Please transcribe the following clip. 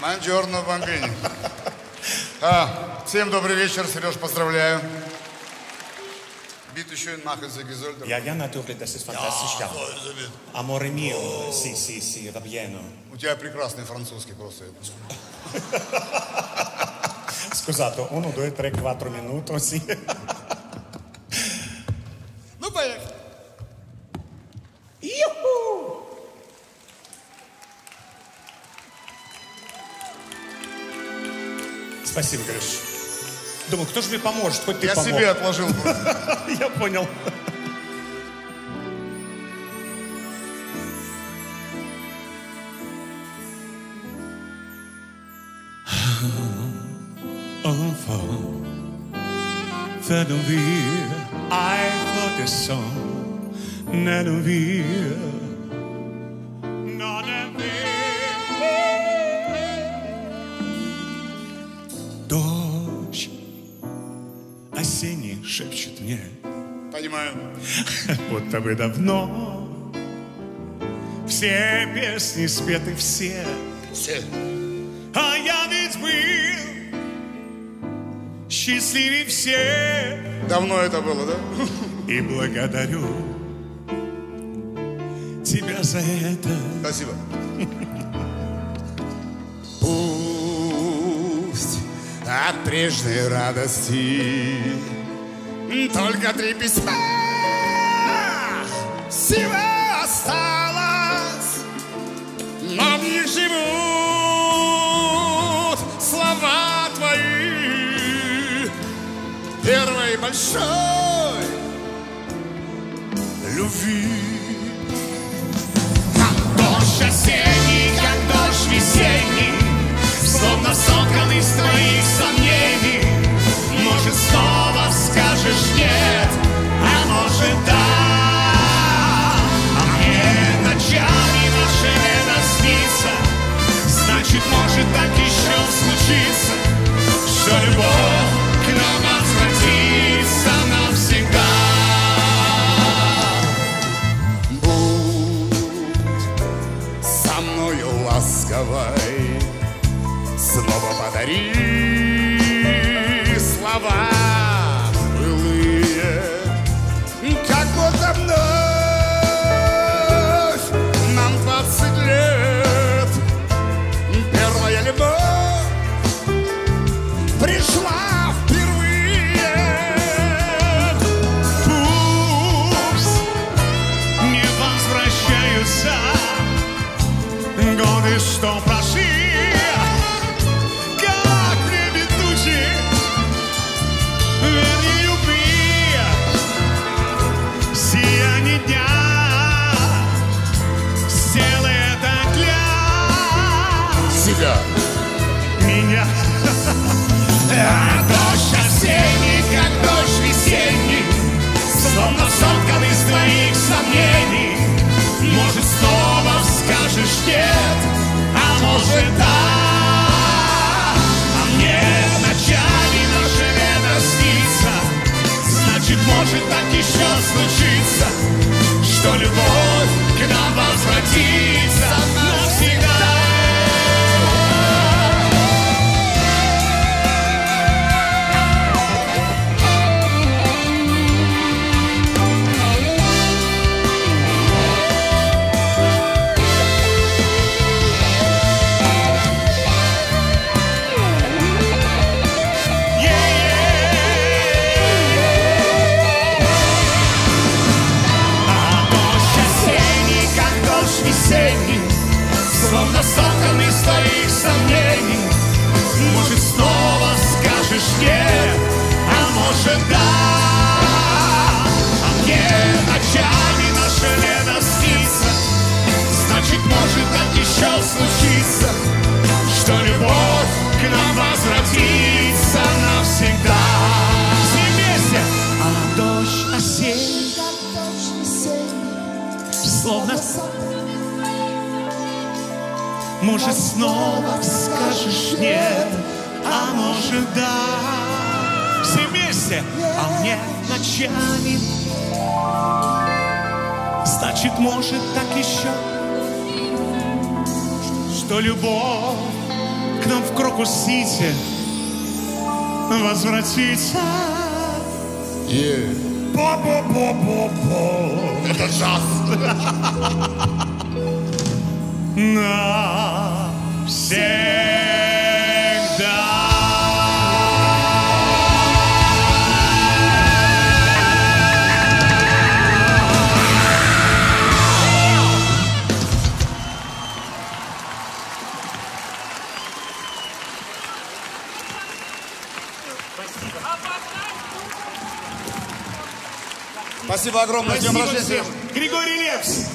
Манджорно бомбини. А, всем добрый вечер, Сереж, поздравляю. Bitte schön, machen Sie gesund. Ja, ja, natürlich, das ist fantastisch. Ja. Amore mio, sì, sì, sì, va bene. У тебя прекрасный французский просто. Scusato, uno, due, tre, quattro minuti, sì. Спасибо, Гриш. Думаю, кто же мне поможет, хоть ты Я помог. себе отложил. Я понял. Enfant, de få det som när de. Дождь осенний шепчет мне, Понимаю. будто бы давно все песни спеты все, Все. а я ведь был счастливее всех. Давно это было, да? И благодарю тебя за это. Спасибо. от прежней радости. Только три письма. Всего осталось, но в них живут слова твои. Первой большой любви. Дождь осенний, как ласковой, снова подари слова А Значит, может, так еще случится, Что любовь к нам возвратится навсегда. Все вместе. А дождь осенний, словно Может, снова скажешь нет, а может, да. Все вместе, а мне ночами. Значит, может, так еще. Что любовь к нам в Крокус-Сити возвратится. Yeah. Бо-бо-бо-бо-бо. Это джаз. Навсегда. Спасибо огромное. С днем Спасибо рождения. всем. Григорий Лепс.